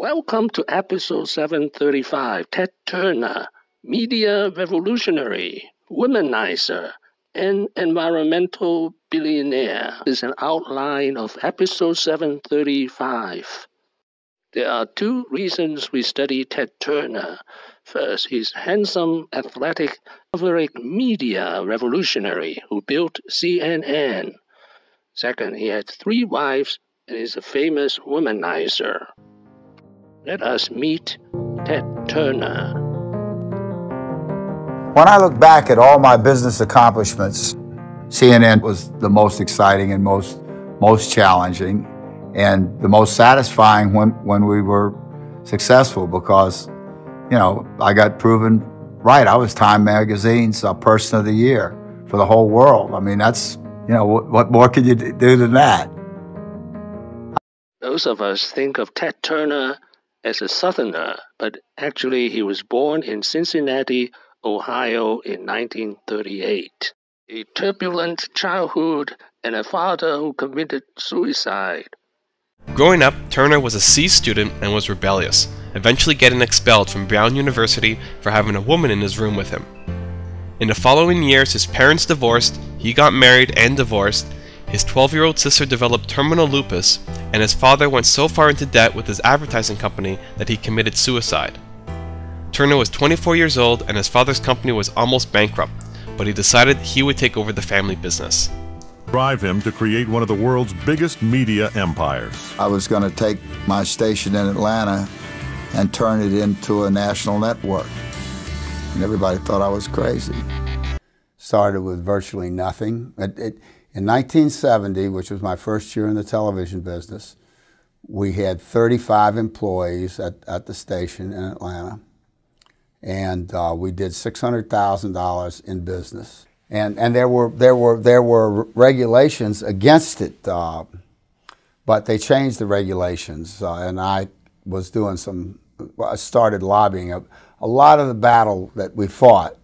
Welcome to episode 735 Ted Turner, media revolutionary, womanizer, and environmental billionaire is an outline of episode 735. There are two reasons we study Ted Turner. First, he's handsome, athletic, maverick media revolutionary who built CNN. Second, he had three wives and is a famous womanizer. Let us meet Ted Turner. When I look back at all my business accomplishments, CNN was the most exciting and most most challenging and the most satisfying when, when we were successful because, you know, I got proven right. I was Time Magazine's uh, Person of the Year for the whole world. I mean, that's, you know, what, what more could you do than that? Most of us think of Ted Turner as a Southerner, but actually he was born in Cincinnati, Ohio in 1938. A turbulent childhood and a father who committed suicide. Growing up, Turner was a C student and was rebellious, eventually getting expelled from Brown University for having a woman in his room with him. In the following years, his parents divorced, he got married and divorced, his 12 year old sister developed terminal lupus, and his father went so far into debt with his advertising company that he committed suicide. Turner was 24 years old and his father's company was almost bankrupt, but he decided he would take over the family business. Drive him to create one of the world's biggest media empires. I was going to take my station in Atlanta and turn it into a national network. And everybody thought I was crazy. Started with virtually nothing. It, it, in 1970, which was my first year in the television business, we had 35 employees at, at the station in Atlanta, and uh, we did $600,000 in business. And, and there, were, there, were, there were regulations against it, uh, but they changed the regulations, uh, and I was doing some, I started lobbying. A, a lot of the battle that we fought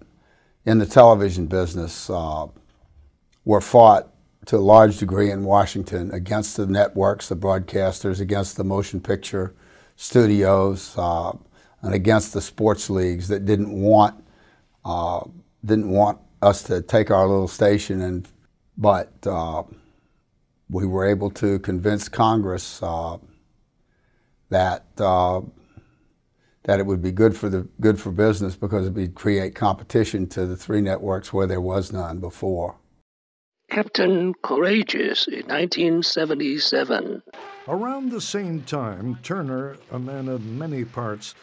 in the television business uh, were fought to a large degree in Washington against the networks, the broadcasters, against the motion picture studios, uh, and against the sports leagues that didn't want uh, didn't want us to take our little station and but uh, we were able to convince Congress uh, that uh, that it would be good for the good for business because it would create competition to the three networks where there was none before. Captain Courageous in 1977. Around the same time, Turner, a man of many parts,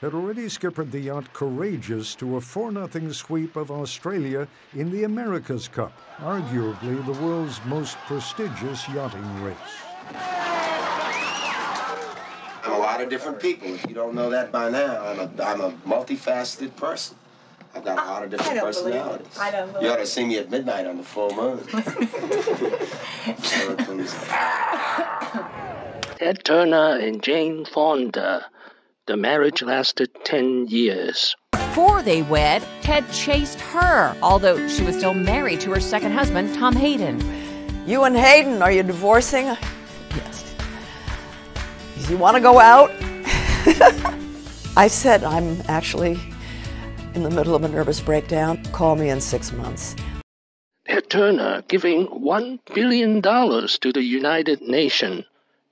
had already skippered the yacht Courageous to a 4 0 sweep of Australia in the America's Cup, arguably the world's most prestigious yachting race. I'm a lot of different people. If you don't know that by now, I'm a, I'm a multifaceted person. I've got a lot of different I personalities. I don't You ought to see me at midnight on the full moon. Ted Turner and Jane Fonda. The marriage lasted 10 years. Before they wed, Ted chased her, although she was still married to her second husband, Tom Hayden. You and Hayden, are you divorcing? Yes. You want to go out? I said, I'm actually in the middle of a nervous breakdown. Call me in six months. Ted Turner giving $1 billion to the United Nations.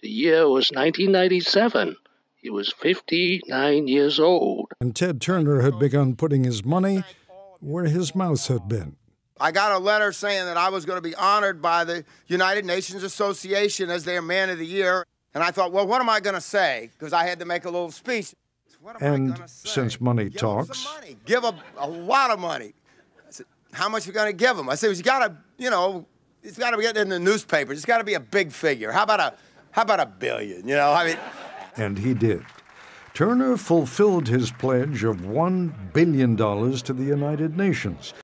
The year was 1997. He was 59 years old. And Ted Turner had begun putting his money where his mouth had been. I got a letter saying that I was going to be honored by the United Nations Association as their Man of the Year. And I thought, well, what am I going to say? Because I had to make a little speech. What am I And gonna say? since money give 'em some talks- money. Give a, a lot of money. I said, how much are you going to give them? I said, you got to, you know, it's got to be in the newspapers. It's got to be a big figure. How about a, how about a billion? You know, I mean, And he did. Turner fulfilled his pledge of $1 billion to the United Nations.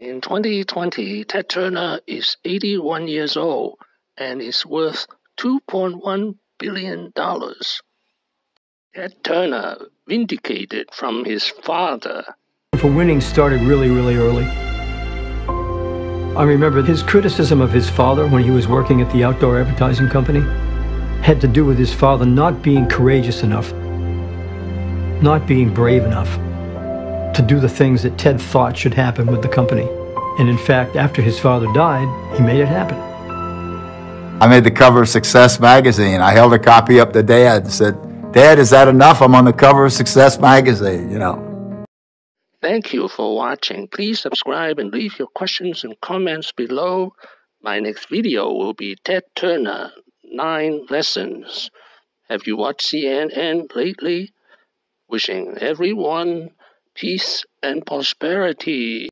In 2020, Ted Turner is 81 years old and is worth $2.1 billion. Ted Turner vindicated from his father. For winning started really, really early. I remember his criticism of his father when he was working at the outdoor advertising company had to do with his father not being courageous enough not being brave enough to do the things that Ted thought should happen with the company. And in fact, after his father died, he made it happen. I made the cover of Success magazine. I held a copy up to Dad and said, Dad, is that enough? I'm on the cover of Success magazine, you know. Thank you for watching. Please subscribe and leave your questions and comments below. My next video will be Ted Turner, 9 Lessons. Have you watched CNN lately? Wishing everyone peace and prosperity.